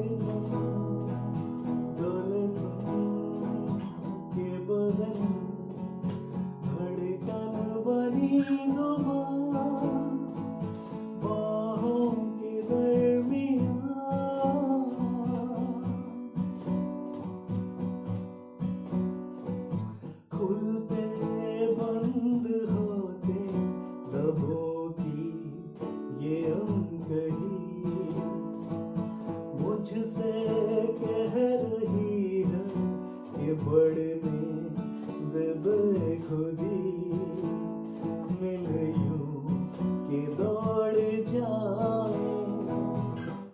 every you. मुझसे कह रही है ये पढ़ने बेबे खुदी मिल यू के दौड़ जाए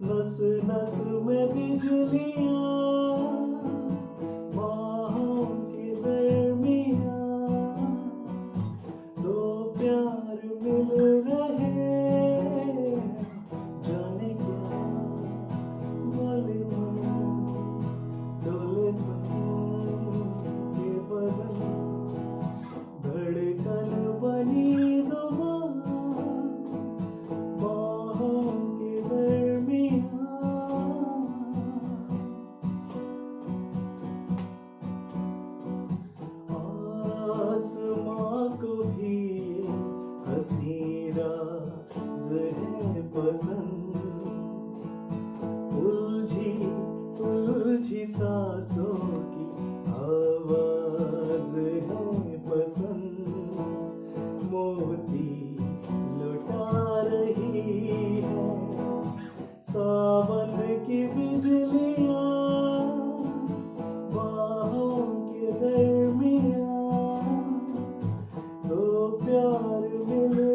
नस नस में बिजलियाँ बसेरा जहर पसंद। उलझी उलझी सांसों की आवाज़ है पसंद। मोती लुटा रही है, सावन की बिजलियाँ you